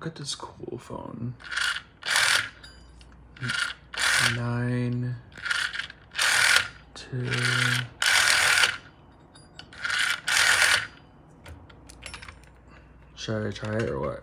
Look at this cool phone. Nine, two. Should I try it or what?